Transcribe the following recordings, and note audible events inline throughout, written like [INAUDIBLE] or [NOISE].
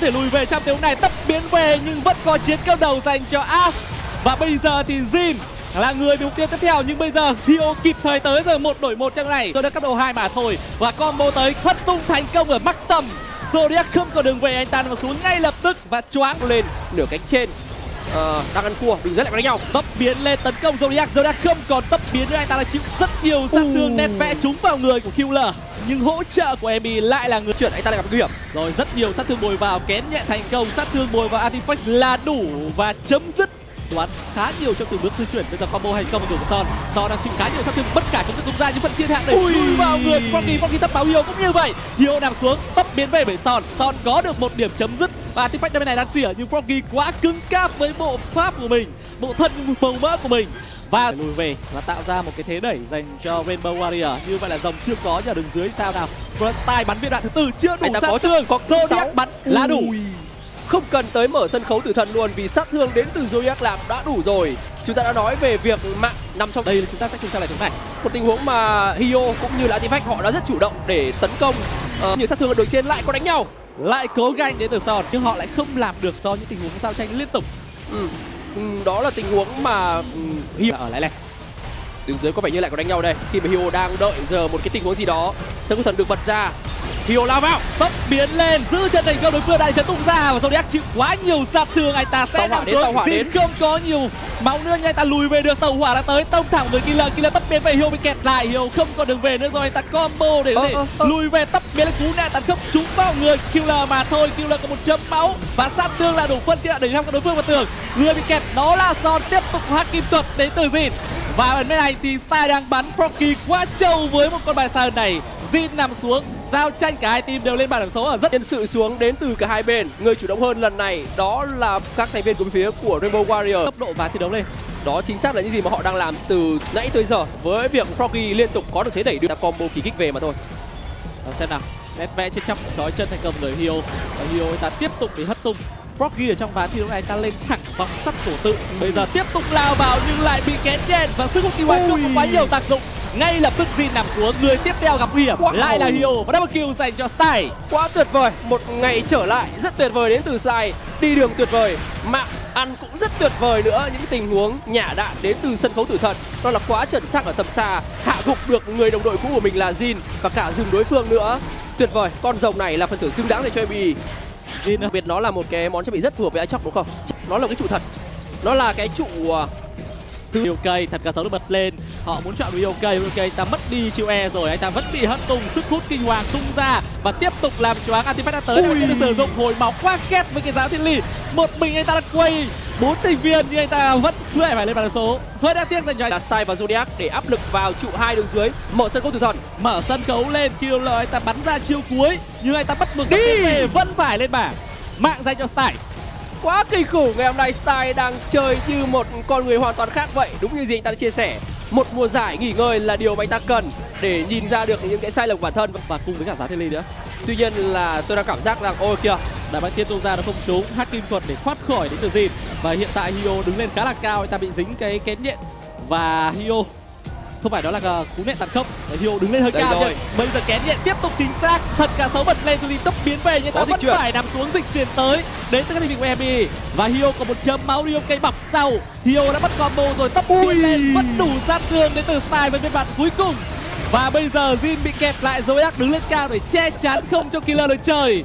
để lùi về trong tình huống này tấp biến về nhưng vẫn có chiến công đầu dành cho As và bây giờ thì Jin là người bị mục tiêu tiếp theo nhưng bây giờ Hio kịp thời tới rồi một đổi một trong này. Tôi đã cấp độ hai mà thôi và combo tới thất tung thành công ở mắc tầm Zodiac không có đường về anh ta vào xuống ngay lập tức và choáng lên nửa cánh trên. Ờ, đang ăn cua đừng rất lại đánh nhau. Tấp biến lên tấn công Zodiac. Zodiac không còn tấp biến nữa anh ta đã chịu rất nhiều sát thương nét vẽ trúng vào người của Killer nhưng hỗ trợ của Emi lại là người chuyển anh ta lại gặp nguy hiểm. Rồi rất nhiều sát thương bồi vào kén nhẹ thành công. Sát thương bồi vào artifact là đủ và chấm dứt. Đoán khá nhiều trong từng bước di chuyển. Bây giờ combo thành công của son. Son đang chịu khá nhiều sát thương. Bất cả cũng dùng ra những phần chia hạng để lùi vào người Foggy Foggy thấp báo Hio cũng như vậy. Hio nằm xuống tấp biến về bởi son. Son có được một điểm chấm dứt. Và artifact bên này đang xỉa nhưng Froggy quá cứng cáp với bộ pháp của mình bộ thân màu mỡ của mình và lùi về và tạo ra một cái thế đẩy dành cho Rainbow Warrior. Như vậy là dòng chưa có nhờ đường dưới sao nào. Frostyle bắn viên đạn thứ tư chưa đủ sát thương. có Zodiac bắn là đủ. Không cần tới mở sân khấu tử thần luôn vì sát thương đến từ Zodiac làm đã đủ rồi. Chúng ta đã nói về việc mạng nằm trong đây chúng ta sẽ cùng xem lại thế này. Một tình huống mà Hio cũng như là Artifact họ đã rất chủ động để tấn công. Uh, nhiều sát thương ở đường trên lại có đánh nhau. Lại cố gắng đến từ son nhưng họ lại không làm được do những tình huống giao tranh liên tục. Ừ. Ừ, đó là tình huống mà ừ, Hio ở lại này. Đường dưới có vẻ như lại có đánh nhau đây. Khi mà Hio đang đợi giờ một cái tình huống gì đó sân của thần được bật ra. Hio lao vào. Tốc biến lên giữ chân thành công đối phương. Đại chấn tung ra và Zodiac chịu quá nhiều sát thương. Anh ta sẽ nằm xuống. đến. không có nhiều máu nữa nhưng anh ta lùi về được. Tàu hỏa đã tới tông thẳng với Killer. Killer tấp biến về Hio bị kẹt lại. Hio không còn đường về nữa rồi. Anh ta combo để, để lùi về. Tấp biến lên cú nẹ tấn không trúng vào người Killer mà thôi. Killer có một chấm máu và sát thương là đủ phân chia để trong đối phương vào tường người bị kẹt đó là Son. Tiếp tục hát kim thuật đến từ Jin và ở bên này thì Star đang bắn Procky quá trâu với một con bài sơn này. Jin nằm xuống giao tranh cả hai team đều lên bàn điểm số ở rất nhân sự xuống đến từ cả hai bên. Người chủ động hơn lần này đó là các thành viên của phía của Rainbow Warrior tốc độ và thi đấu lên. Đó chính xác là những gì mà họ đang làm từ nãy tới giờ. Với việc Froggy liên tục có được thế đẩy được combo kỳ kích về mà thôi. Đó xem nào. Nét vẽ trên trăm trói chân thành công người Hio và Hio ta tiếp tục bị hất tung Froggy ở trong ván thi đấu này ta lên thẳng bóng sắt cổ tự. Bây giờ tiếp tục lao vào nhưng lại bị kén trên và sức hút kỳ hoạch không có quá nhiều tác dụng. Ngay lập tức Jin nằm xuống người tiếp theo gặp nguy hiểm. Wow. lại là Hio và double kill dành cho Style. Quá tuyệt vời. Một ngày trở lại rất tuyệt vời đến từ Sai đi đường tuyệt vời mạng ăn cũng rất tuyệt vời nữa. Những tình huống nhả đạn đến từ sân khấu tử thần đó là quá chuẩn xác ở tầm xa. Hạ gục được người đồng đội cũ của mình là Jin và cả dừng đối phương nữa. Tuyệt vời con rồng này là phần thưởng xứng đáng dành cho AB Jin đặc biệt nó là một cái món trang bị rất phù hợp với Ichok đúng không? Nó là cái trụ thật. Nó là cái trụ uh, Rio cây thật cả xấu được bật lên. Họ muốn chọn cây Rio cây ta mất đi chiêu e rồi anh ta vẫn bị hất tung sức hút kinh hoàng tung ra và tiếp tục làm choáng artifact đã tới. Để được sử dụng hồi máu quá ghét với cái giáo thiên ly một mình anh ta đã quay bốn thành viên nhưng anh ta vẫn lại phải lên bàn số. Hơi đáng tiếc dành cho anh là style và zodiac để áp lực vào trụ hai đường dưới. Mở sân khấu tử thần mở sân khấu lên kill lợi anh ta bắn ra chiêu cuối nhưng anh ta bắt buộc đi! về vẫn phải lên bảng. Mạng dành cho style. Quá kinh khủng ngày hôm nay style đang chơi như một con người hoàn toàn khác vậy. Đúng như gì anh ta đã chia sẻ. Một mùa giải nghỉ ngơi là điều mà anh ta cần để nhìn ra được những cái sai lầm bản thân. Và cùng với cả giá thiên ly nữa. Tuy nhiên là tôi đang cảm giác rằng ôi kìa đại bác tiên tung ra nó không trúng. Hát kim thuật để thoát khỏi đến từ Jin và hiện tại Hio đứng lên khá là cao ta bị dính cái kén nhện. Và Hio không phải đó là cú nện tàn khốc Hio đứng lên hơi Đây cao rồi. bây giờ kén nhện tiếp tục chính xác. Thật cả xấu bật lên từ tốc biến về nhưng ta vẫn phải nằm xuống dịch chuyển tới. Đến từ các viên của Emi. Và Hio có một chấm máu Hio cây bọc sau. Hio đã bắt combo rồi tốc biến lên vẫn đủ sát thương đến từ Style với phiên bản cuối cùng. Và bây giờ Jin bị kẹp lại Zoyak đứng lên cao để che chắn không cho Killer được chơi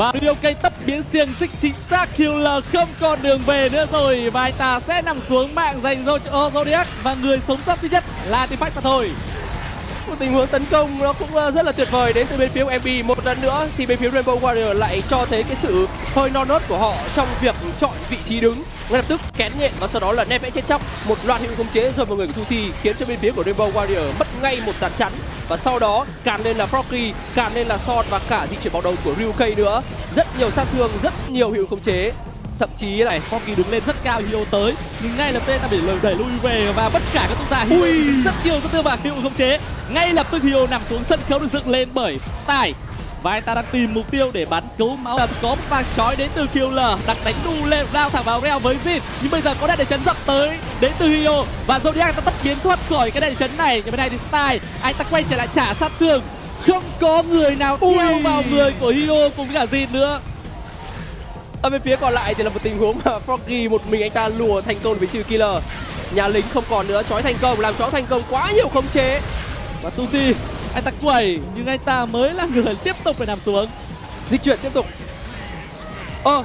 và điều cây tấp biến xiềng xích chính xác Killer không còn đường về nữa rồi. Và anh ta sẽ nằm xuống mạng dành cho Zodiac Và người sống sót duy nhất là Tifax mà thôi. Một tình huống tấn công nó cũng ờ, rất là tuyệt vời đến từ bên phía MB một lần nữa thì bên phía Rainbow Warrior lại cho thấy cái sự hơi non nớt của họ trong việc chọn vị trí đứng ngay lập tức kén nhện và sau đó là nép vẽ chết chóc. Một loạt hiệu khống chế rồi mọi người của Tusi khiến cho bên phía của Rainbow Warrior mất ngay một dàn chắn. Và sau đó càn lên là Froggy càn lên là Son và cả di chuyển bóng đầu của Ryukei nữa. Rất nhiều sát thương rất nhiều hiệu khống chế. Thậm chí này Foggy đứng lên rất cao Hio tới. Nhưng ngay lập tức ta bị lời đẩy lui về và tất cả các chúng ta Hio rất nhiều rất thương và hiệu khống chế. Ngay lập tức Hio nằm xuống sân khấu được dựng lên bởi Style và anh ta đang tìm mục tiêu để bắn cứu máu có một pha chói đến từ Killer đặt đánh đu lên lao thẳng vào reo với Jin nhưng bây giờ có đại để chấn dập tới đến từ Hio và Zodiac ta tất biến thoát khỏi cái đại để chấn này. Nhưng bên này thì Style anh ta quay trở lại trả sát thương. Không có người nào đeo vào người của Hio cùng với cả Jin nữa. Ở bên phía còn lại thì là một tình huống mà Froggy một mình anh ta lùa thành công với trừ killer. Nhà lính không còn nữa chói thành công làm chó thành công quá nhiều khống chế. Và Tuti anh ta quẩy nhưng anh ta mới là người tiếp tục phải nằm xuống. Di chuyển tiếp tục. Ơ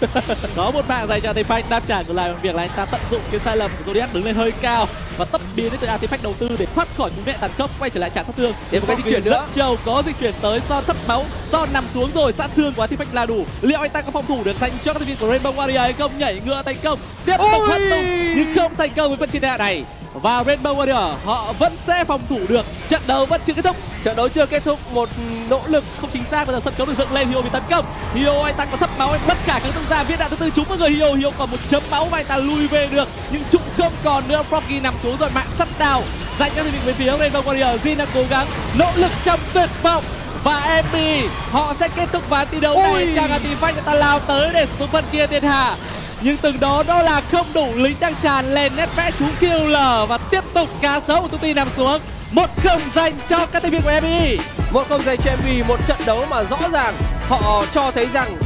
[LAUGHS] có một mạng dành cho Artifact đáp trả ngược lại bằng việc là anh ta tận dụng cái sai lầm của Zodiac đứng lên hơi cao và tấp biến đến từ Artifact đầu tư để thoát khỏi cú nệ tàn khốc quay trở lại trả sát thương. Để một cái di chuyển nữa. chiều có di chuyển tới son thất máu son nằm xuống rồi sát thương của Artifact là đủ. Liệu anh ta có phòng thủ được dành cho các thành viên của Rainbow Warrior hay không? Nhảy ngựa thành công. Tiếp tục hất tung nhưng không thành công với phần chiến đạn này và Rainbow Warrior họ vẫn sẽ phòng thủ được. Trận đấu vẫn chưa kết thúc. Trận đấu chưa kết thúc một nỗ lực không chính xác. Bây giờ sân khấu được dựng lên Hio bị tấn công. Hio anh ta có thấp máu anh bất khả kháng tung ra viên đạn thứ tư trúng vào người. Hio Hio còn một chấm máu và anh ta lui về được. Nhưng trụ không còn nữa. Froggy nằm xuống rồi mạng sắt đào. Dành cho thành viên phía Rainbow Warrior Jin đang cố gắng nỗ lực trong tuyệt vọng. Và Emmy họ sẽ kết thúc ván thi đấu này. Chàng Artifact người ta lao tới để xuống phân chia thiên hạ nhưng từng đó đó là không đủ lính đang tràn lên nét vẽ chú kill và tiếp tục cá sấu của Tuti nằm xuống. Một không dành cho các thành viên của Emi một không dành cho Emi một trận đấu mà rõ ràng họ cho thấy rằng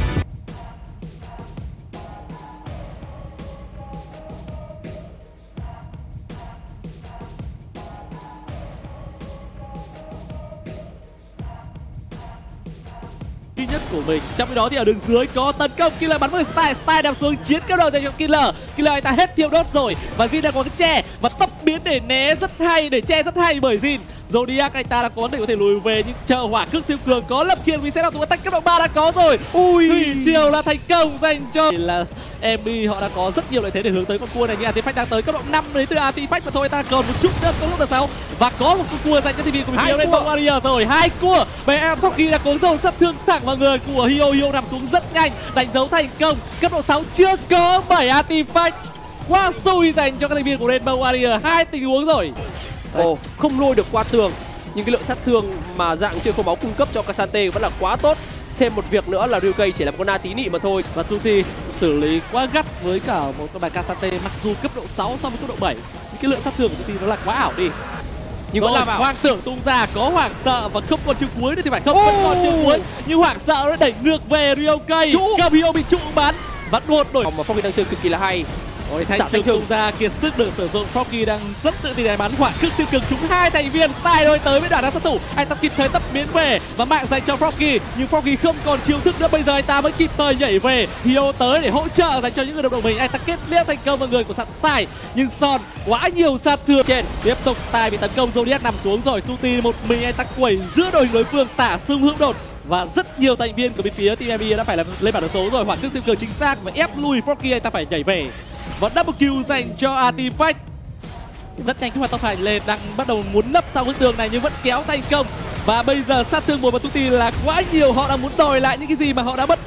nhất của mình. Trong khi đó thì ở đường dưới có tấn công killer bắn với style style đạp xuống chiến cao đầu dành cho killer. Killer anh ta hết thiêu đốt rồi. Và jin đang có cái che và tốc biến để né rất hay để che rất hay bởi jin. Zodiac anh ta đã có thể có thể lùi về nhưng chờ hỏa cước siêu cường có lập khiên reset out attack cấp độ 3 đã có rồi. Ui, thủy triều là thành công dành cho là MB họ đã có rất nhiều lợi thế để hướng tới con cua này. Nhưng Artifact đang tới cấp độ 5 đến từ Artifact mà thôi. Ta còn một chút nữa có lúc là sáu và có một con cua dành cho TV của mình Rainbow Warrior rồi. Hai cua. Bé em Toki đã cố dồn sát thương thẳng vào người của Hio Hio nằm xuống rất nhanh đánh dấu thành công. Cấp độ 6 chưa có 7 Artifact quá xui dành cho các thành viên của Rainbow Warrior. Hai tình huống rồi. Ồ, oh, không lôi được qua tường. Nhưng cái lượng sát thương mà dạng chưa không máu cung cấp cho Casante vẫn là quá tốt thêm một việc nữa là Ryukei chỉ là một con na tí nị mà thôi. Và Tuti xử lý quá gắt với cả một con bài Casante mặc dù cấp độ 6 so với cấp độ 7 nhưng cái lượng sát thương của Tuti nó là quá ảo đi. Nhưng vẫn là vào hoang tưởng tung ra có hoảng sợ và không còn chiêu cuối nữa thì phải không? Oh. vẫn còn chiêu cuối nhưng hoảng sợ nó đẩy ngược về Ryukei Gabio bị trụ bắn. Và đột đổi mà phong đang chơi cực kỳ là hay Ôi thanh trùng tung ra kiệt sức được sử dụng. Froggy đang rất tự tin để bắn hỏa cước siêu cường chúng hai thành viên style đôi tới với đoàn đá sát thủ. Anh ta kịp thời tấp biến về và mạng dành cho Froggy. Nhưng Froggy không còn chiêu thức nữa. Bây giờ anh ta mới kịp thời nhảy về. Hio tới để hỗ trợ dành cho những người đồng đội mình. Anh ta kết liễu thành công vào người của sẵn sai. Nhưng Son quá nhiều sát thương trên. Tiếp tục style bị tấn công. Zodiac nằm xuống rồi. Tuti một mình anh ta quẩy giữa đội đối phương tả xung hữu đột và rất nhiều thành viên của bên phía team MB đã phải lên bản đấu số rồi. Hoàn cước siêu cường chính xác và ép lui Froggy. Anh ta phải nhảy về và double kill dành cho Artifact rất nhanh cái hoạt tóc hành lên đang bắt đầu muốn nấp sau bức tường này nhưng vẫn kéo thành công. Và bây giờ sát thương của Tuti là quá nhiều, họ đang muốn đòi lại những cái gì mà họ đã mất.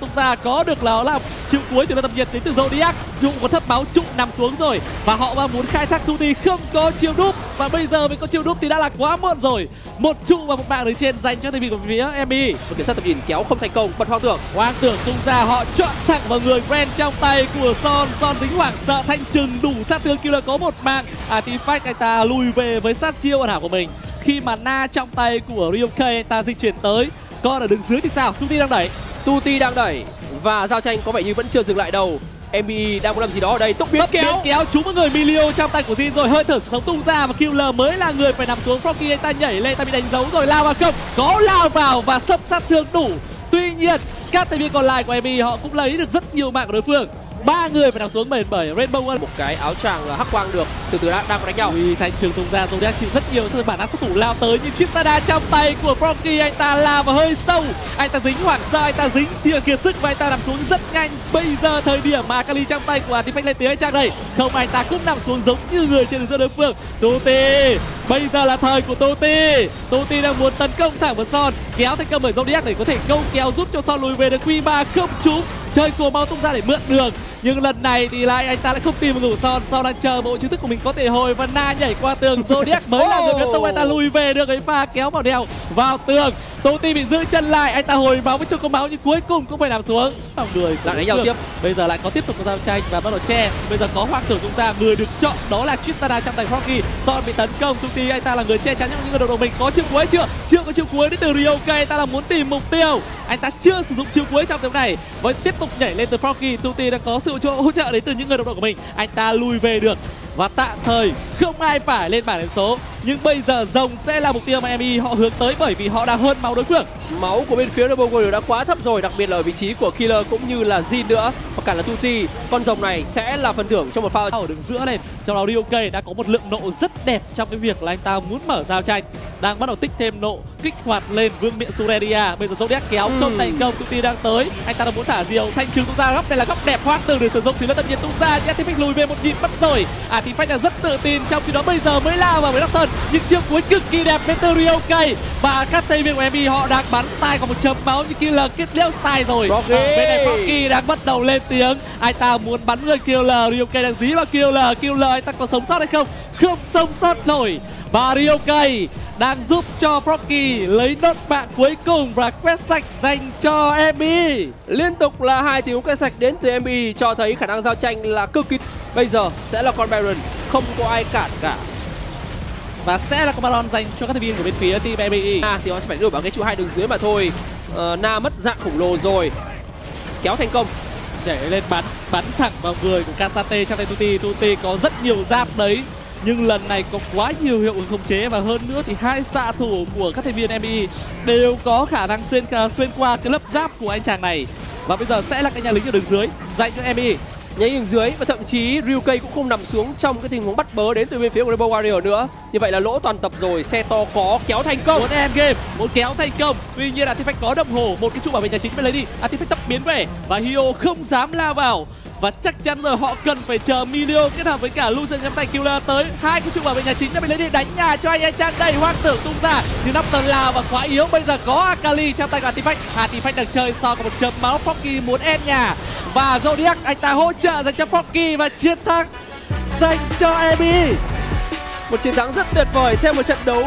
Tung ra có được là là chịu cuối từ tập nhiệt đến từ Zodiac. Dụng có thấp máu trụ nằm xuống rồi. Và họ mà muốn khai thác Tuti không có chiêu đúp và bây giờ mới có chiêu đúp thì đã là quá muộn rồi. Một trụ và một mạng ở trên dành cho thành viên của phía Emi một kiểm soát tầm nhìn kéo không thành công bật hoang tưởng. Hoang tưởng tung ra họ chọn thẳng vào người Gwen trong tay của Son. Son tính hoảng sợ thanh trừng đủ sát thương killer có một mạng. Artifact anh ta lùi về với sát chiêu hoàn hảo của mình. Khi mà na trong tay của Ryuke anh ta di chuyển tới còn ở đường dưới thì sao? Tuti đang đẩy. Tuti đang đẩy và giao tranh có vẻ như vẫn chưa dừng lại đâu MBE đang có làm gì đó ở đây. Tốc biến kéo biến kéo. trúng vào người Milio trong tay của Jin rồi hơi thở sống tung ra và Killer mới là người phải nằm xuống Froggy ta nhảy lên ta bị đánh dấu rồi. Lao vào không có lao vào và sốc sát thương đủ. Tuy nhiên các thành viên còn lại của MBE họ cũng lấy được rất nhiều mạng của đối phương ba người phải nằm xuống bền bởi Rainbow One. Một cái áo choàng hắc quang được. Từ từ đang đang đánh nhau. Ui, thành trường tung ra Zodiac chịu rất nhiều. Từ bản án sát thủ lao tới nhưng chiếc tada trong tay của Froggy anh ta lao vào hơi sâu. Anh ta dính hoảng sợ anh ta dính thiệt kiệt sức và anh ta nằm xuống rất nhanh. Bây giờ thời điểm mà Kali trong tay của Artifact lên tiếng trang đây. Không anh ta cũng nằm xuống giống như người trên đường giữa đối phương. Tuti bây giờ là thời của Tuti. Tuti đang muốn tấn công thẳng vào Son. Kéo thành công bởi Zodiac để có thể câu kéo giúp cho Son lùi về được Q 3 không trúng chơi cua mau tung ra để mượn đường. Nhưng lần này thì lại anh ta lại không tìm ngủ son. Son đang chờ bộ chiêu thức của mình có thể hồi và na nhảy qua tường. Zodiac mới là người biến tông anh ta lùi về. Được cái pha kéo vào đèo vào tường Tuti bị giữ chân lại anh ta hồi máu với chưa có máu nhưng cuối cùng cũng phải làm xuống. Xong người lại đánh nhau tiếp. Bây giờ lại có tiếp tục có giao tranh và bắt đầu che. Bây giờ có hoang tưởng tung ra người được chọn đó là Tristana trong tay Rocky. Son bị tấn công Tuti anh ta là người che chắn những người đồng đội mình. Có chiêu cuối chưa? Chưa có chiêu cuối đến từ Ryoke anh ta là muốn tìm mục tiêu. Anh ta chưa sử dụng chiêu cuối trong tập này. Với tiếp tục nhảy lên từ Rocky Tuti đã có sự hỗ trợ đến từ những người đồng đội của mình. Anh ta lùi về được và tạm thời không ai phải lên bảng điểm số. Nhưng bây giờ rồng sẽ là mục tiêu mà MI họ hướng tới bởi vì họ đã hơn máu đối phương máu của bên phía Double Warrior đã quá thấp rồi đặc biệt là ở vị trí của Killer cũng như là Jin nữa và cả là Tuti. Con rồng này sẽ là phần thưởng cho một pha ở đường giữa này trong đó Ryoke đã có một lượng nộ rất đẹp trong cái việc là anh ta muốn mở giao tranh. Đang bắt đầu tích thêm nộ kích hoạt lên vương miện Sureria bây giờ Zodiac kéo ừ. không thành công Tuti đang tới. Anh ta đang muốn thả diều. Thanh trừng tung ra góc này là góc đẹp hoang từ được sử dụng. Thì nó tất nhiên tung ra nhưng Artifact lùi về một nhịp mất rồi. Artifact là rất tự tin trong khi đó. Bây giờ mới lao vào với Dawson nhưng chiêu cuối cực kỳ đẹp đến từ Ryoke và các tay viên của MB họ đang bắn tay còn một chấm máu như Killer kết liễu style rồi à, bên này Rocky đang bắt đầu lên tiếng anh ta muốn bắn người Killer Ryoke đang dí vào Killer Killer anh ta có sống sót hay không không sống sót nổi và Ryoke đang giúp cho Procky lấy nốt mạng cuối cùng và quét sạch dành cho Emmy. Liên tục là hai tiếng quét sạch đến từ Emmy cho thấy khả năng giao tranh là cực kỳ. Bây giờ sẽ là con Baron, không có ai cản cả. Và sẽ là con Baron dành cho các thành viên của bên phía team Emmy. À thì họ sẽ phải đổi vào cái trụ hai đường dưới mà thôi. Uh, Na mất dạng khổng lồ rồi. Kéo thành công nhảy lên bắn bắn thẳng vào người của Kasate trong tay Tuti Tuti có rất nhiều giáp đấy nhưng lần này có quá nhiều hiệu ứng khống chế và hơn nữa thì hai xạ thủ của các thành viên MI đều có khả năng xuyên xuyên qua cái lớp giáp của anh chàng này và bây giờ sẽ là cái nhà lính ở đường dưới dành cho MI nhảy đường dưới và thậm chí Ryukei cũng không nằm xuống trong cái tình huống bắt bớ đến từ bên phía của Rainbow Warrior nữa. Như vậy là lỗ toàn tập rồi, xe to có kéo thành công. Một end game, một kéo thành công. Tuy nhiên là Artifact có đồng hồ, một cái trụ bảo vệ nhà chính phải lấy đi. Artifact tấp biến về và Hio không dám lao vào. Và chắc chắn rồi, họ cần phải chờ Milio kết hợp với cả Lucian nhắm tay Killer tới. Hai cái trụ bảo vệ nhà chính đã bị lấy đi, đánh nhà cho anh Chan. Đầy hoang tưởng tung ra. Nhưng nắp tần lao và quá yếu. Bây giờ có Akali trong tay của Artifact. Artifact đang chơi, so có một chấm máu Pocky muốn end nhà và Zodiac, anh ta hỗ trợ dành cho Pocky và chiến thắng dành cho Emi. Một chiến thắng rất tuyệt vời theo một trận đấu